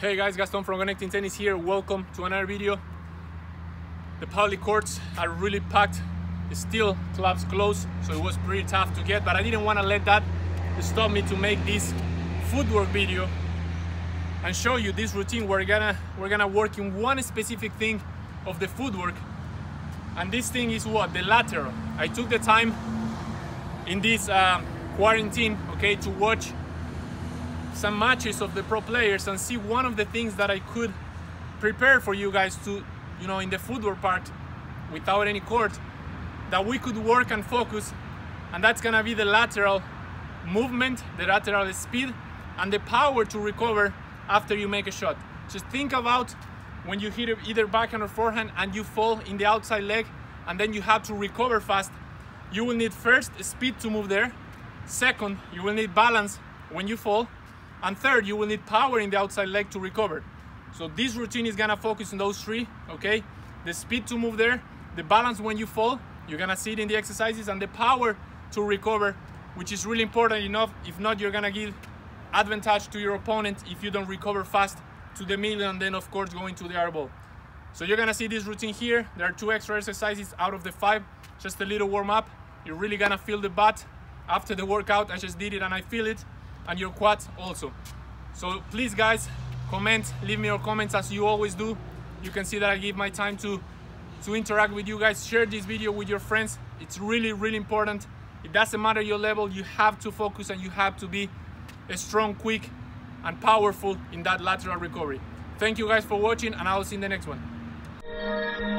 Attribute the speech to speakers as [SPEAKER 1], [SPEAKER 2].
[SPEAKER 1] Hey guys, Gaston from Connecting Tennis here. Welcome to another video. The public courts are really packed. Still clubs closed, so it was pretty tough to get, but I didn't want to let that stop me to make this footwork video and show you this routine. We're gonna we're gonna work in one specific thing of the footwork, and this thing is what the lateral. I took the time in this um, quarantine, okay, to watch some matches of the pro players and see one of the things that I could prepare for you guys to, you know, in the footwork part without any court, that we could work and focus, and that's gonna be the lateral movement, the lateral speed, and the power to recover after you make a shot. Just think about when you hit either backhand or forehand and you fall in the outside leg and then you have to recover fast. You will need first speed to move there. Second, you will need balance when you fall. And third, you will need power in the outside leg to recover. So this routine is gonna focus on those three, okay? The speed to move there, the balance when you fall, you're gonna see it in the exercises, and the power to recover, which is really important enough. If not, you're gonna give advantage to your opponent if you don't recover fast to the middle and then of course going to the airball. So you're gonna see this routine here. There are two extra exercises out of the five, just a little warm up. You're really gonna feel the butt after the workout. I just did it and I feel it and your quads also. So please guys, comment, leave me your comments as you always do. You can see that I give my time to, to interact with you guys. Share this video with your friends. It's really, really important. It doesn't matter your level, you have to focus and you have to be strong, quick, and powerful in that lateral recovery. Thank you guys for watching and I will see you in the next one.